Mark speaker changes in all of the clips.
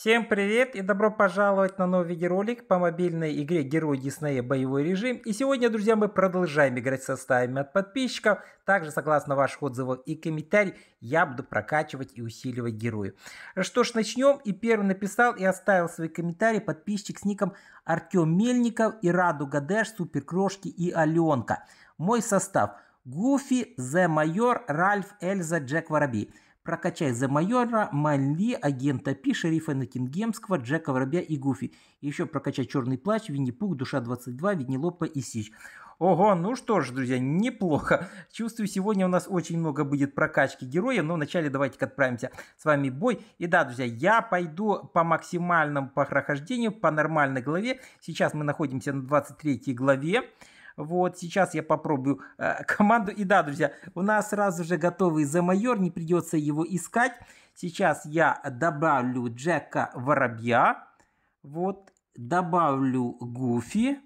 Speaker 1: Всем привет и добро пожаловать на новый видеоролик по мобильной игре Герой Диснея Боевой режим. И сегодня, друзья, мы продолжаем играть составами от подписчиков. Также, согласно ваших отзывов и комментариев, я буду прокачивать и усиливать героев. Что ж, начнем. И первый написал и оставил свои комментарии подписчик с ником Артем Мельников и Радуга Дэш, Супер Крошки и Аленка. Мой состав. Гуфи, Зе Майор, Ральф, Эльза, Джек Воробей. Прокачай за майора, Манли, агента Пи, шерифа Ноттингемского, Джека Воробья и Гуфи. И еще прокачай Черный плащ, Винни-Пух, Душа 22, Винни-Лопа и Сич. Ого, ну что ж, друзья, неплохо. Чувствую, сегодня у нас очень много будет прокачки героев, но вначале давайте отправимся с вами в бой. И да, друзья, я пойду по максимальному прохождению, по нормальной главе. Сейчас мы находимся на 23 главе. Вот, сейчас я попробую э, команду. И да, друзья, у нас сразу же готовый за майор, не придется его искать. Сейчас я добавлю Джека Воробья. Вот, добавлю Гуфи.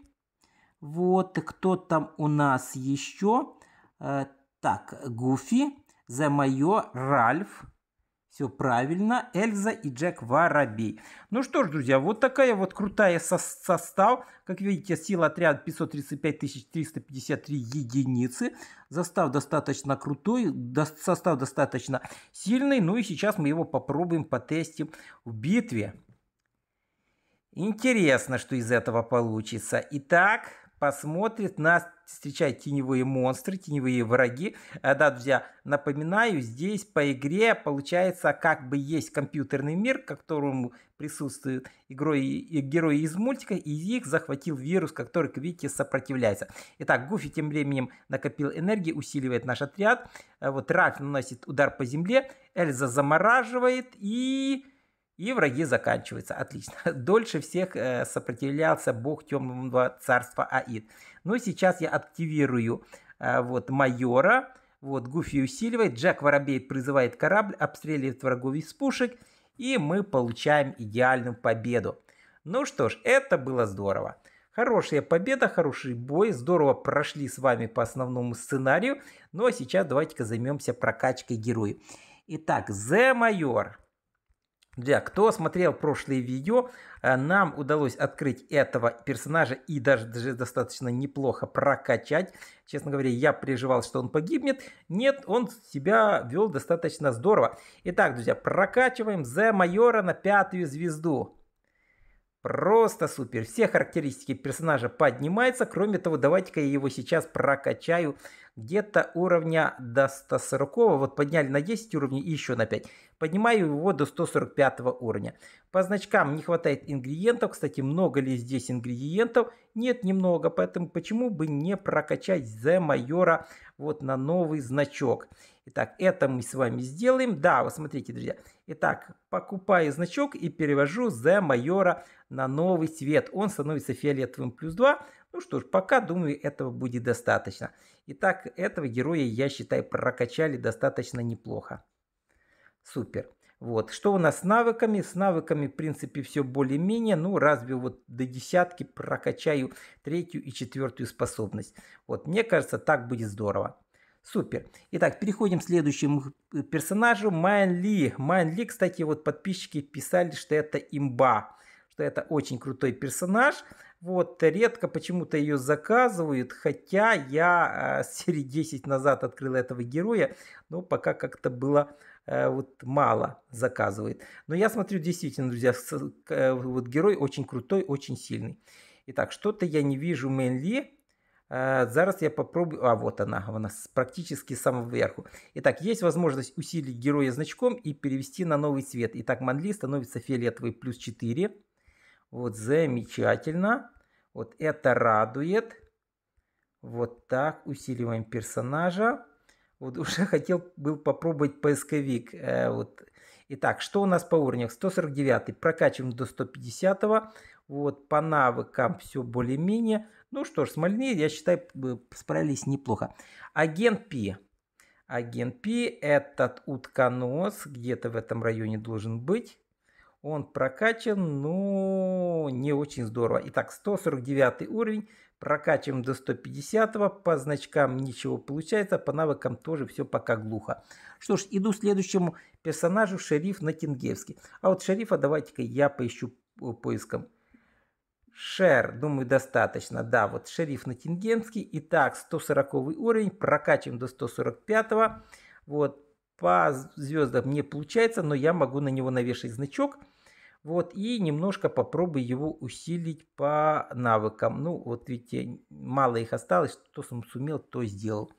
Speaker 1: Вот, кто там у нас еще? Э, так, Гуфи, за майор, Ральф. Все правильно. Эльза и Джек Воробей. Ну что ж, друзья, вот такая вот крутая со состав. Как видите, сила отряда 535 353 единицы. Застав достаточно крутой, до состав достаточно сильный. Ну и сейчас мы его попробуем потестим в битве. Интересно, что из этого получится. Итак, посмотрит, нас встречают теневые монстры, теневые враги. А, да, друзья, напоминаю, здесь по игре получается как бы есть компьютерный мир, к которому присутствуют герои, герои из мультика, и их захватил вирус, который, как видите, сопротивляется. Итак, Гуфи тем временем накопил энергии, усиливает наш отряд. А вот Ральф наносит удар по земле, Эльза замораживает и и враги заканчиваются. Отлично. Дольше всех э, сопротивлялся бог темного царства Аид. Ну, сейчас я активирую э, вот майора. Вот, Гуфи усиливает. Джек Воробей призывает корабль, обстреливает врагов из пушек. И мы получаем идеальную победу. Ну что ж, это было здорово. Хорошая победа, хороший бой, здорово прошли с вами по основному сценарию. Ну а сейчас давайте-ка займемся прокачкой героев. Итак, The Майор. Друзья, кто смотрел прошлые видео, э, нам удалось открыть этого персонажа и даже достаточно неплохо прокачать. Честно говоря, я переживал, что он погибнет. Нет, он себя вел достаточно здорово. Итак, друзья, прокачиваем за майора на пятую звезду. Просто супер. Все характеристики персонажа поднимаются. Кроме того, давайте-ка я его сейчас прокачаю где-то уровня до 140. Вот подняли на 10 уровней и еще на 5. Поднимаю его до 145 уровня. По значкам не хватает ингредиентов. Кстати, много ли здесь ингредиентов? Нет, немного. Поэтому почему бы не прокачать The майора вот на новый значок. Итак, это мы с вами сделаем. Да, вот смотрите, друзья. Итак, покупаю значок и перевожу The майора на новый цвет. Он становится фиолетовым плюс 2. Ну что ж, пока, думаю, этого будет достаточно. Итак, этого героя, я считаю, прокачали достаточно неплохо. Супер. Вот. Что у нас с навыками? С навыками, в принципе, все более-менее. Ну, разве вот до десятки прокачаю третью и четвертую способность. Вот, мне кажется, так будет здорово. Супер. Итак, переходим к следующему персонажу. Майн Ли. Майн Ли, кстати, вот подписчики писали, что это имба. Что это очень крутой персонаж. Вот, редко почему-то ее заказывают, хотя я э, серии 10 назад открыл этого героя, но пока как-то было э, вот мало заказывает. Но я смотрю, действительно, друзья, э, вот герой очень крутой, очень сильный. Итак, что-то я не вижу Мэнли. Э, зараз я попробую... А, вот она, она практически с самого верху. Итак, есть возможность усилить героя значком и перевести на новый цвет. Итак, Манли становится фиолетовый плюс 4. Вот, замечательно. Вот это радует. Вот так, усиливаем персонажа. Вот уже хотел был попробовать поисковик. Э, вот. Итак, что у нас по уровням? 149 прокачиваем до 150. -го. Вот по навыкам все более-менее. Ну что ж, смольные, я считаю, справились неплохо. Агент Пи. Агент Пи, этот утконос, где-то в этом районе должен быть. он прокачан, но не очень здорово. Итак, 149 уровень. Прокачиваем до 150. По значкам ничего получается. По навыкам тоже все пока глухо. Что ж, иду к следующему персонажу. Шериф Натингевский. А вот шерифа давайте-ка я поищу поиском. Шер, думаю, достаточно. Да, вот шериф Натингемский. Итак, 140 уровень. Прокачиваем до 145. Вот, по звездам не получается, но я могу на него навешать значок. Вот, и немножко попробую его усилить по навыкам. Ну, вот видите, мало их осталось. Кто сумел, то сделал.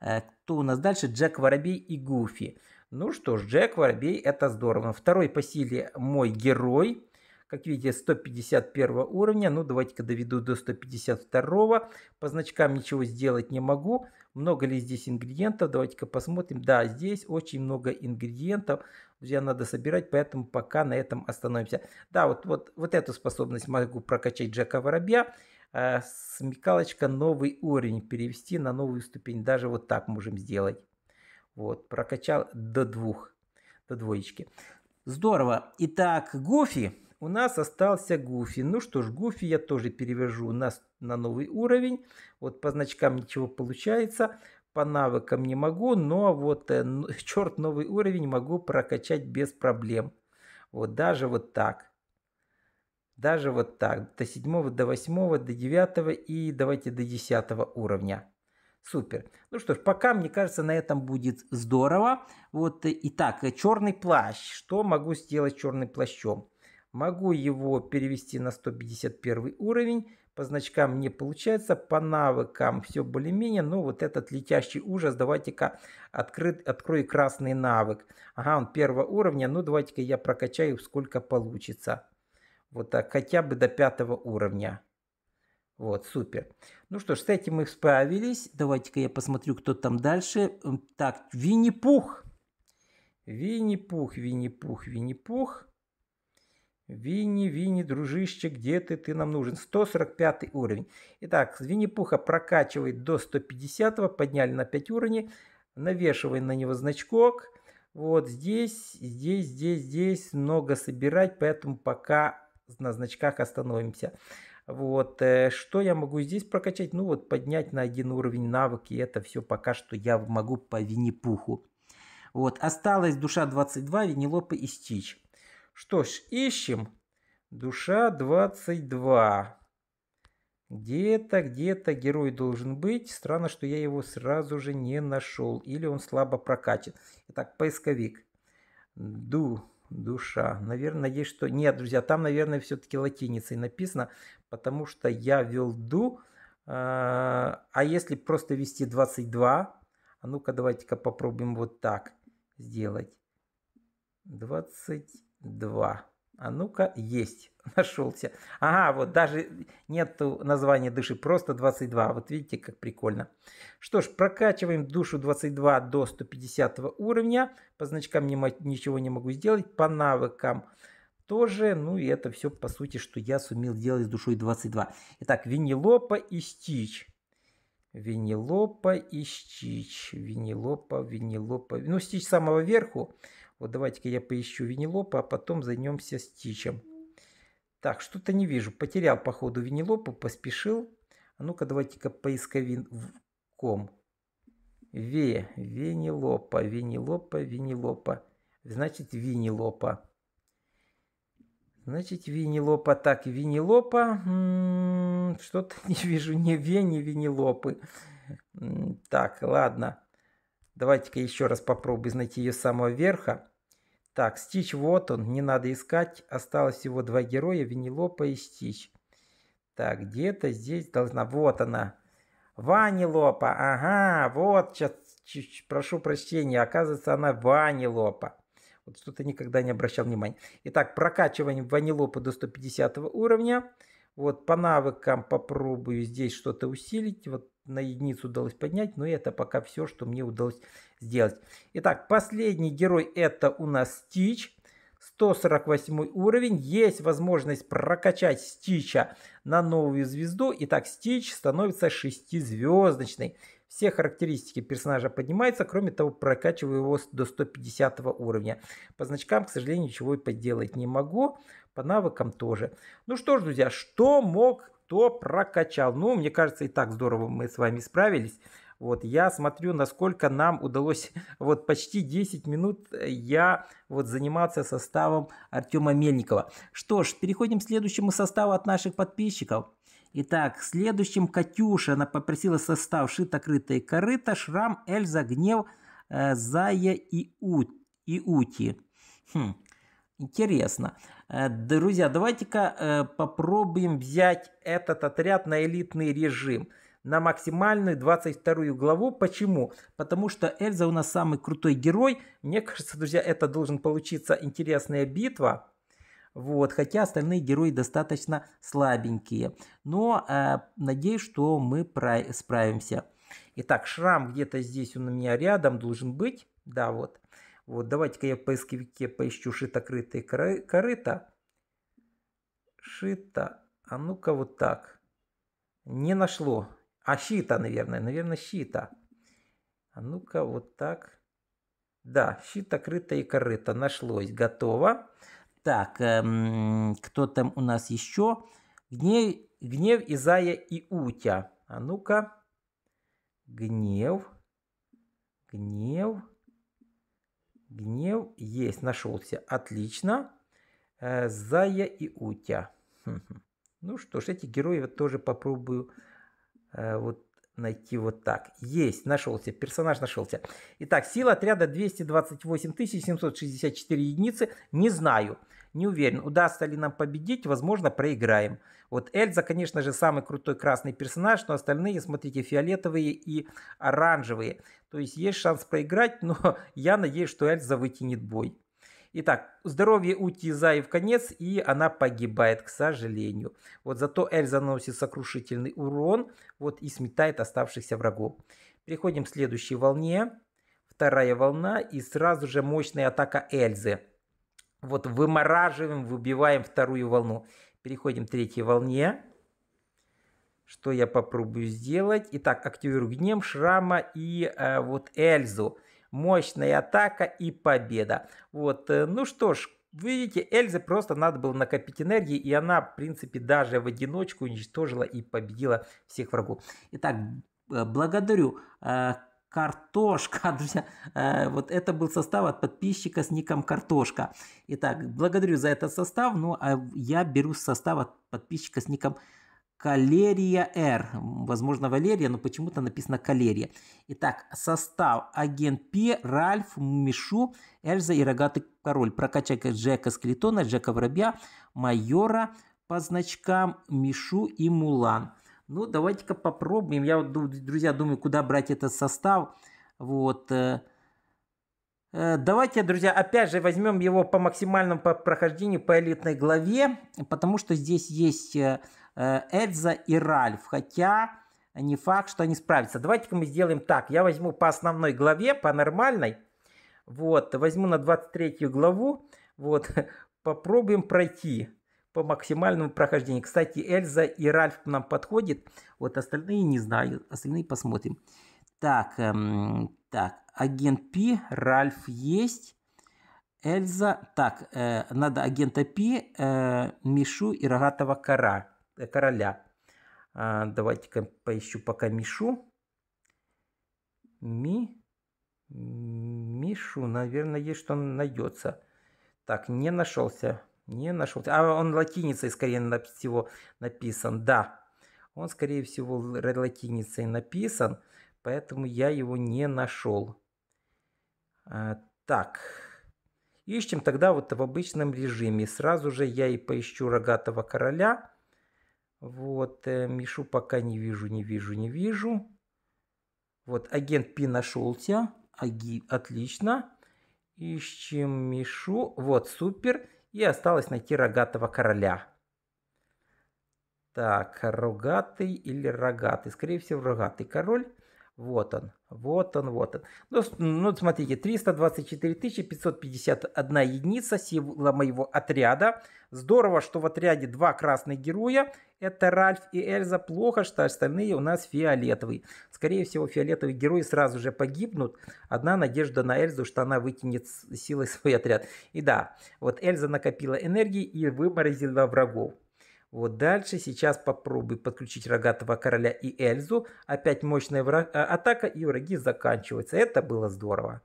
Speaker 1: Э, кто у нас дальше? Джек Воробей и Гуфи. Ну что ж, Джек Воробей это здорово. Второй по силе мой герой. Как видите, 151 уровня. Ну, давайте-ка доведу до 152. По значкам ничего сделать не могу. Много ли здесь ингредиентов? Давайте-ка посмотрим. Да, здесь очень много ингредиентов. Друзья, надо собирать, поэтому пока на этом остановимся. Да, вот, вот, вот эту способность могу прокачать Джека Воробья. Э, смекалочка новый уровень перевести на новую ступень. Даже вот так можем сделать. Вот, прокачал до двух, до двоечки. Здорово. Итак, Гуфи у нас остался Гуфи. Ну что ж, Гуфи я тоже перевяжу на, на новый уровень. Вот по значкам ничего получается. По навыкам не могу, но вот э, черт новый уровень могу прокачать без проблем. Вот даже вот так. Даже вот так. До 7, до 8, до 9 и давайте до 10 уровня. Супер. Ну что ж, пока, мне кажется, на этом будет здорово. Вот, э, итак, черный плащ. Что могу сделать черным плащом? Могу его перевести на 151 уровень. По значкам не получается, по навыкам все более-менее. Но вот этот летящий ужас, давайте-ка открою красный навык. Ага, он первого уровня. Ну, давайте-ка я прокачаю, сколько получится. Вот так, хотя бы до пятого уровня. Вот, супер. Ну что ж, с этим мы справились. Давайте-ка я посмотрю, кто там дальше. Так, Винни-Пух. Винни-Пух, Винни-Пух, Винни-Пух. Винни, Винни, дружище, где ты? Ты нам нужен. 145 уровень. Итак, Винни-Пуха прокачивает до 150, подняли на 5 уровней. Навешиваем на него значок. Вот здесь, здесь, здесь, здесь много собирать, поэтому пока на значках остановимся. Вот, э, что я могу здесь прокачать? Ну вот, поднять на один уровень навыки, это все пока что я могу по Винни-Пуху. Вот, осталась душа 22, Винилопы и Стич. Что ж, ищем. Душа 22. Где-то, где-то герой должен быть. Странно, что я его сразу же не нашел. Или он слабо прокачан. Итак, поисковик. Ду, душа. Наверное, есть что... Нет, друзья, там, наверное, все-таки латиницей написано. Потому что я вел ду. А, а если просто ввести 22? А ну-ка, давайте-ка попробуем вот так сделать. 20 два. А ну-ка, есть, нашелся. Ага, вот даже нету названия души, просто 22. Вот видите, как прикольно. Что ж, прокачиваем душу 22 до 150 уровня. По значкам не, ничего не могу сделать. По навыкам тоже. Ну и это все, по сути, что я сумел сделать с душой 22. Итак, Винилопа и Стич. Винилопа и Стич. Винилопа, Винилопа. Ну, Стич самого верху. Вот давайте-ка я поищу винилопа, а потом займемся стичем. Так, что-то не вижу. Потерял, походу, винилопа, поспешил. А ну-ка, давайте-ка поисковиком. Ве, винилопа, винилопа, винилопа. Значит, винилопа. Значит, винилопа. Так, винилопа. М-м, что-то не вижу ни ве, ни винилопы. Так, ладно. Давайте-ка еще раз попробую найти ее с самого верха. Так, Стич вот он, не надо искать. Осталось всего два героя, Винилопа и Стич. Так, где-то здесь должна... Вот она. Ванилопа, ага, вот, сейчас, прошу прощения, оказывается, она Ванилопа. Вот что-то никогда не обращал внимания. Итак, прокачиваем Ванилопу до 150 уровня. Вот по навыкам попробую здесь что-то усилить. Вот на единицу удалось поднять, но это пока все, что мне удалось сделать. Итак, последний герой это у нас Стич. 148 уровень. Есть возможность прокачать Стича на новую звезду. Итак, Стич становится шестизвездочный. Все характеристики персонажа поднимаются, кроме того, прокачиваю его до 150 уровня. По значкам, к сожалению, ничего и поделать не могу. По навыкам тоже. Ну что ж, друзья, что мог, то прокачал. Ну, мне кажется, и так здорово мы с вами справились. Вот я смотрю, насколько нам удалось, вот почти 10 минут я вот занимался составом Артема Мельникова. Что ж, переходим к следующему составу от наших подписчиков. Итак, следующим Катюша, она попросила состав шито, крыто и корыто, шрам, Эльза, гнев, э, Зая и, У, и Ути. Хм, интересно. Э, друзья, давайте-ка э, попробуем взять этот отряд на элитный режим на максимальную 22 главу. Почему? Потому что Эльза у нас самый крутой герой. Мне кажется, друзья, это должен получиться интересная битва. Вот, хотя остальные герои достаточно слабенькие. Но э, надеюсь, что мы справимся. Итак, шрам где-то здесь он у меня рядом должен быть. Да, вот. Вот, давайте-ка я в поисковике поищу шито-крытые корыто. Шито. А ну-ка вот так. Не нашло. А щита, наверное. Наверное, щита. А ну-ка вот так. Да, щита, крыто и корыто. Нашлось. Готово. Так, эм, кто там у нас еще? Гнев, гнев Изая и Утя. А ну-ка. Гнев. Гнев. Гнев есть, нашелся. Отлично. Э, Зая и Утя. Ну что ж, эти герои вот тоже попробую э, вот найти вот так. Есть, нашелся, персонаж нашелся. Итак, сила отряда 228 764 единицы. Не знаю. Не уверен, удастся ли нам победить, возможно, проиграем. Вот Эльза, конечно же, самый крутой красный персонаж, но остальные, смотрите, фиолетовые и оранжевые. То есть есть шанс проиграть, но я надеюсь, что Эльза вытянет бой. Итак, здоровье Ути в конец, и она погибает, к сожалению. Вот зато Эльза наносит сокрушительный урон, вот и сметает оставшихся врагов. Переходим к следующей волне. Вторая волна, и сразу же мощная атака Эльзы. Вот вымораживаем, выбиваем вторую волну. Переходим к третьей волне. Что я попробую сделать? Итак, активирую гнев, шрама и э, вот Эльзу. Мощная атака и победа. Вот, э, ну что ж, видите, Эльзе просто надо было накопить энергии, и она, в принципе, даже в одиночку уничтожила и победила всех врагов. Итак, э, благодарю э, Картошка, друзья. Э, вот это был состав от подписчика с ником Картошка. Итак, благодарю за этот состав. Ну, а я беру состав от подписчика с ником Калерия Р. Возможно, Валерия, но почему-то написано Калерия. Итак, состав агент П, Ральф, Мишу, Эльза и Рогатый Король. Прокачай Джека Скелетона, Джека Воробья, Майора по значкам Мишу и Мулан. Ну, давайте-ка попробуем. Я вот, друзья, думаю, куда брать этот состав. Вот. Э, э, давайте, друзья, опять же возьмем его по максимальному прохождению по элитной главе, потому что здесь есть э, Эдза и Ральф, хотя не факт, что они справятся. Давайте-ка мы сделаем так. Я возьму по основной главе, по нормальной. Вот, возьму на 23 главу. Вот, попробуем пройти по максимальному прохождению. Кстати, Эльза и Ральф нам подходит. Вот остальные не знаю. Остальные посмотрим. Так, эм, так, агент Пи, Ральф есть. Эльза. Так, э, надо агента Пи, э, Мишу и рогатого кора, э, короля. А, давайте-ка поищу пока Мишу. Ми. Мишу, наверное, есть что найдется. Так, не нашелся. Не нашел. А он латиницей, скорее всего, написан. Да, он, скорее всего, латиницей написан, поэтому я его не нашел. А, так, ищем тогда вот в обычном режиме. Сразу же я и поищу рогатого короля. Вот, э, Мишу пока не вижу, не вижу, не вижу. Вот, агент Пи нашелся. Аги, отлично. Ищем Мишу. Вот, супер. И осталось найти рогатого короля. Так, рогатый или рогатый? Скорее всего, рогатый король. Вот он, вот он, вот он. Ну, ну смотрите, 324 551 единица сила моего отряда. Здорово, что в отряде два красных героя. Это Ральф и Эльза. Плохо, что остальные у нас фиолетовые. Скорее всего, фиолетовые герои сразу же погибнут. Одна надежда на Эльзу, что она вытянет силой свой отряд. И да, вот Эльза накопила энергии и выморозила врагов. Вот дальше сейчас попробуй подключить рогатого короля и Эльзу. Опять мощная враг... А, атака и враги заканчиваются. Это было здорово.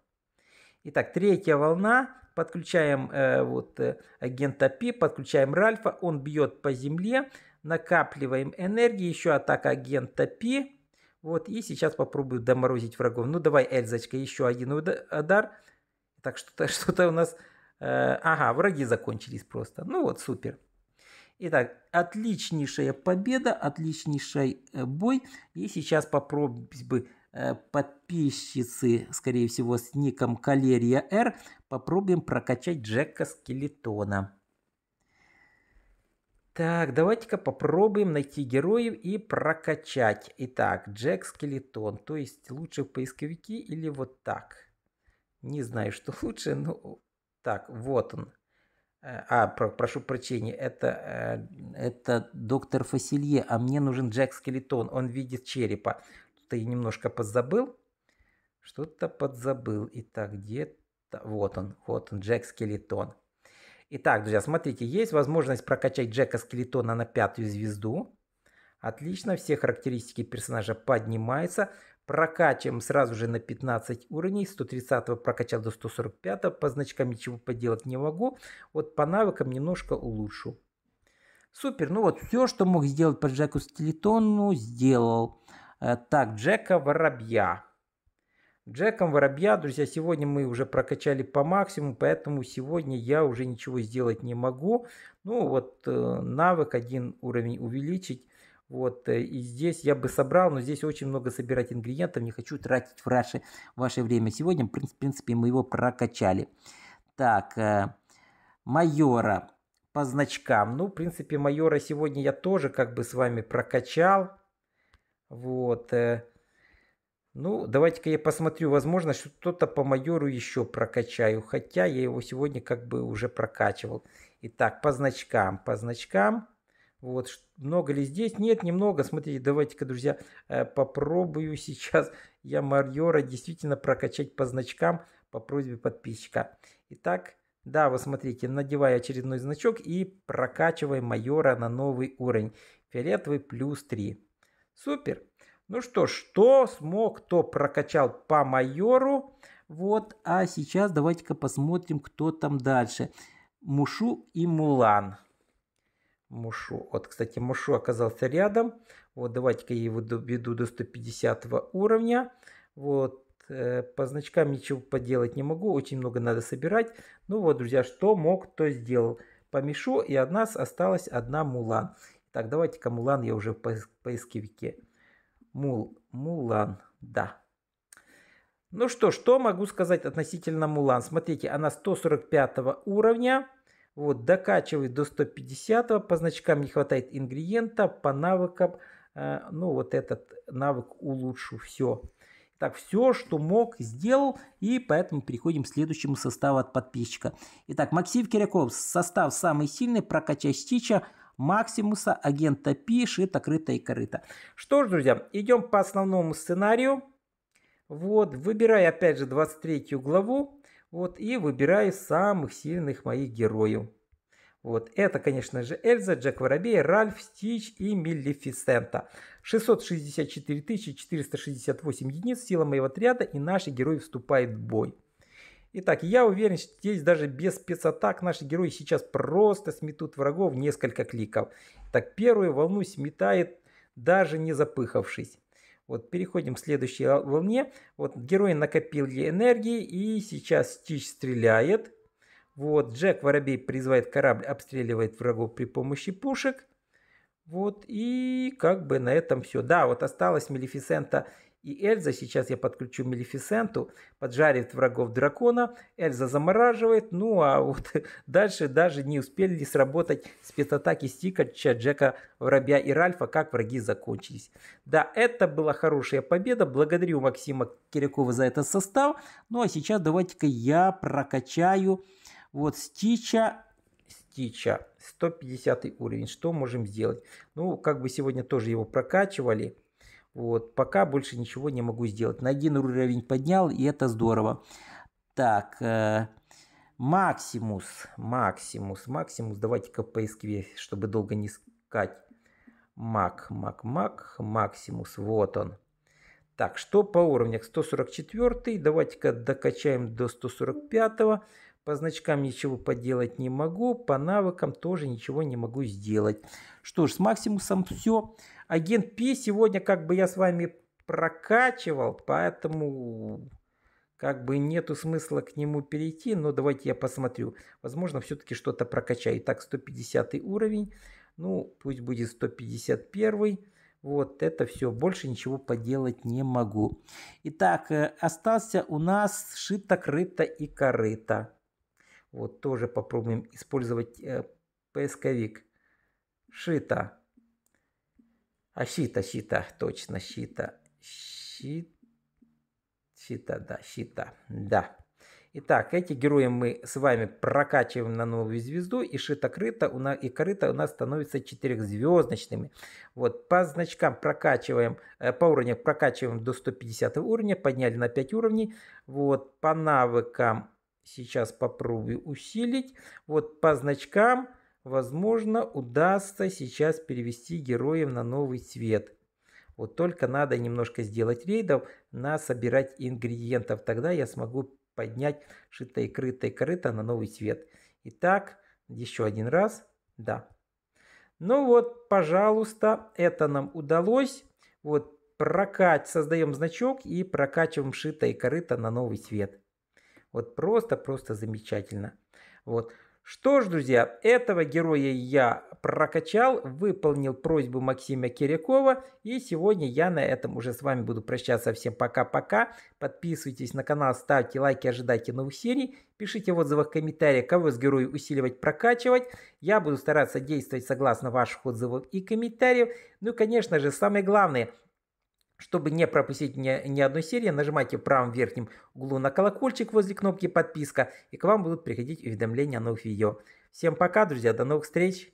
Speaker 1: Итак, третья волна. Подключаем э, вот э, агента Пи, подключаем Ральфа. Он бьет по земле. Накапливаем энергии. Еще атака агента Пи. Вот, и сейчас попробую доморозить врагов. Ну, давай, Эльзочка, еще один удар. Так, что-то что, -то, у нас... Э, ага, враги закончились просто. Ну вот, супер. Итак, отличнейшая победа, отличнейший э, бой. И сейчас попробовать бы э, подписчицы, скорее всего, с ником Калерия Р, попробуем прокачать Джека Скелетона. Так, давайте-ка попробуем найти героев и прокачать. Итак, Джек Скелетон. То есть лучше в поисковике или вот так. Не знаю, что лучше, но... Так, вот он. Э, а, про, прошу прощения, это, э, это доктор Фасилье, а мне нужен Джек Скелетон, он видит черепа. Я немножко подзабыл. Что-то подзабыл. Итак, где-то... Вот он, вот он, Джек Скелетон. Итак, друзья, смотрите, есть возможность прокачать Джека Скелетона на пятую звезду. Отлично, все характеристики персонажа поднимаются. Прокачиваем сразу же на 15 уровней. 130 прокачал до 145. По значкам ничего поделать не могу. Вот по навыкам немножко улучшу. Супер. Ну вот все, что мог сделать по Джеку Стилетону, сделал. Э, так, Джека Воробья. Джеком Воробья, друзья, сегодня мы уже прокачали по максимуму, поэтому сегодня я уже ничего сделать не могу. Ну вот э, навык один уровень увеличить. Вот, э, и здесь я бы собрал, но здесь очень много собирать ингредиентов, не хочу тратить ваше, ваше время. Сегодня, в принципе, мы его прокачали. Так, э, майора по значкам. Ну, в принципе, майора сегодня я тоже как бы с вами прокачал. Вот. Э, ну, давайте-ка я посмотрю, возможно, что-то по майору еще прокачаю. Хотя я его сегодня как бы уже прокачивал. Итак, по значкам. По значкам. Вот, много ли здесь? Нет, немного. Смотрите, давайте-ка, друзья, э, попробую сейчас я Марьора действительно прокачать по значкам по просьбе подписчика. Итак, да, вы смотрите, надеваю очередной значок и прокачиваем майора на новый уровень. Фиолетовый плюс 3. Супер. Ну что, что смог, кто прокачал по майору. Вот, а сейчас давайте-ка посмотрим, кто там дальше. Мушу и Мулан. Мушу. Вот, кстати, Мушу оказался рядом. Вот, давайте-ка я его доведу до 150 уровня. Вот, э, по значкам ничего поделать не могу. Очень много надо собирать. Ну вот, друзья, что мог, то сделал. По Мишу и от нас осталась одна Мулан. Так, давайте-ка Мулан я уже в поисковике. Мул, Мулан, да. Ну что, что могу сказать относительно Мулан? Смотрите, она 145 уровня. Вот, докачивает до 150, по значкам не хватает ингредиента, по навыкам, э, ну вот этот навык улучшу, все. Так, все, что мог, сделал, и поэтому переходим к следующему составу от подписчика. Итак, Максим Киряков, состав самый сильный, прокачай Стича, Максимуса, агента Пи, Шита, Крыта и Корыта. Что ж, друзья, идем по основному сценарию. Вот, выбираю опять же 23 главу. Вот, и выбираю самых сильных моих героев. Вот, это, конечно же, Эльза, Джек Воробей, Ральф, Стич и Мелефисента. 664 468 единиц, сила моего отряда, и наши герои вступают в бой. Итак, я уверен, что здесь даже без спецатак наши герои сейчас просто сметут врагов несколько кликов. Так, первую волну сметает, даже не запыхавшись. Вот переходим к следующей волне. Вот герой накопили энергии и сейчас Стич стреляет. Вот Джек Воробей призывает корабль, обстреливает врагов при помощи пушек. Вот и как бы на этом все. Да, вот осталось Мелефисента и Эльза. Сейчас я подключу Мелефисенту, поджарит врагов дракона. Эльза замораживает. Ну а вот дальше даже не успели ли сработать спецатаки Стикача, Джека, Воробья и Ральфа, как враги закончились. Да, это была хорошая победа. Благодарю Максима Кирякова за этот состав. Ну а сейчас давайте-ка я прокачаю вот Стича Стича, 150 уровень. Что можем сделать? Ну, как бы сегодня тоже его прокачивали. Вот, пока больше ничего не могу сделать. На один уровень поднял, и это здорово. Так, э, Максимус, Максимус, Максимус, давайте-ка в поиске, чтобы долго не искать. Мак, Мак, Мак, Максимус, вот он. Так, что по уровнях? 144, давайте-ка докачаем до 145. По значкам ничего поделать не могу, по навыкам тоже ничего не могу сделать. Что ж, с Максимусом все. Агент Пи сегодня как бы я с вами прокачивал, поэтому как бы нету смысла к нему перейти, но давайте я посмотрю. Возможно, все-таки что-то прокачаю. Так, 150 уровень, ну, пусть будет 151. Вот это все, больше ничего поделать не могу. Итак, э, остался у нас шито-крыто и корыто. Вот тоже попробуем использовать э, поисковик. Шита. А щита, щита, точно, щита. Щит. Щита, да, щита, да. Итак, эти герои мы с вами прокачиваем на новую звезду, и шито-крыто у нас, и корыто у нас становится четырехзвездочными. Вот, по значкам прокачиваем, э, по уровням прокачиваем до 150 уровня, подняли на 5 уровней. Вот, по навыкам Сейчас попробую усилить. Вот по значкам, возможно, удастся сейчас перевести героев на новый цвет. Вот только надо немножко сделать рейдов на собирать ингредиентов. Тогда я смогу поднять шитое и крытое корыто на новый цвет. Итак, еще один раз. Да. Ну вот, пожалуйста, это нам удалось. Вот прокать, создаем значок и прокачиваем шитое корыто на новый цвет. Вот просто-просто замечательно. Вот. Что ж, друзья, этого героя я прокачал, выполнил просьбу Максима Кирякова. И сегодня я на этом уже с вами буду прощаться. Всем пока-пока. Подписывайтесь на канал, ставьте лайки, ожидайте новых серий. Пишите в отзывах, комментариях, кого с героя усиливать, прокачивать. Я буду стараться действовать согласно ваших отзывов и комментариев. Ну и, конечно же, самое главное – чтобы не пропустить ни, ни одной серии, нажимайте в правом верхнем углу на колокольчик возле кнопки подписка, и к вам будут приходить уведомления о новых видео. Всем пока, друзья, до новых встреч!